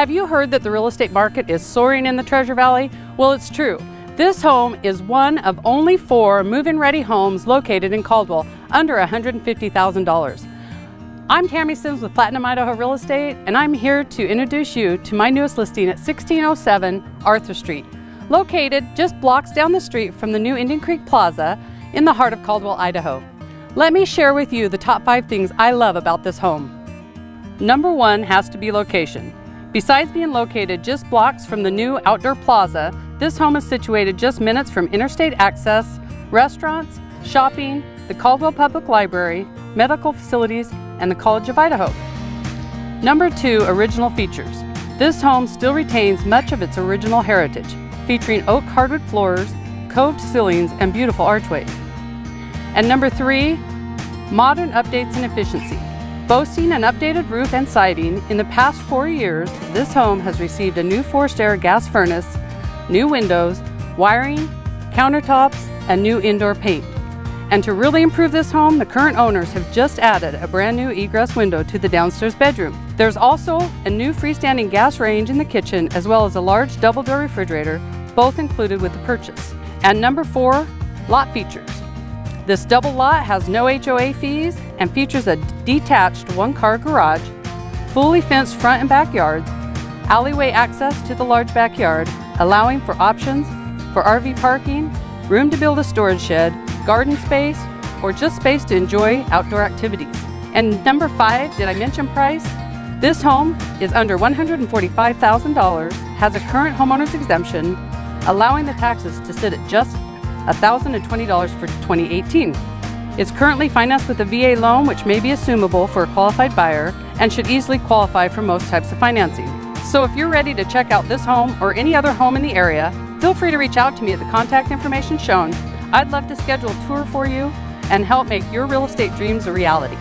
Have you heard that the real estate market is soaring in the Treasure Valley? Well, it's true. This home is one of only four move-in ready homes located in Caldwell under $150,000. I'm Tammy Sims with Platinum Idaho Real Estate and I'm here to introduce you to my newest listing at 1607 Arthur Street, located just blocks down the street from the new Indian Creek Plaza in the heart of Caldwell, Idaho. Let me share with you the top five things I love about this home. Number one has to be location. Besides being located just blocks from the new outdoor plaza, this home is situated just minutes from interstate access, restaurants, shopping, the Caldwell Public Library, medical facilities, and the College of Idaho. Number two, original features. This home still retains much of its original heritage, featuring oak hardwood floors, coved ceilings, and beautiful archways. And number three, modern updates and efficiency. Boasting an updated roof and siding, in the past four years, this home has received a new forced air gas furnace, new windows, wiring, countertops, and new indoor paint. And to really improve this home, the current owners have just added a brand new egress window to the downstairs bedroom. There's also a new freestanding gas range in the kitchen as well as a large double door refrigerator, both included with the purchase. And number four, lot features. This double lot has no HOA fees and features a detached one-car garage, fully fenced front and backyards, alleyway access to the large backyard, allowing for options for RV parking, room to build a storage shed, garden space, or just space to enjoy outdoor activities. And number five, did I mention price? This home is under $145,000, has a current homeowner's exemption, allowing the taxes to sit at just $1,020 for 2018. It's currently financed with a VA loan, which may be assumable for a qualified buyer and should easily qualify for most types of financing. So if you're ready to check out this home or any other home in the area, feel free to reach out to me at the contact information shown. I'd love to schedule a tour for you and help make your real estate dreams a reality.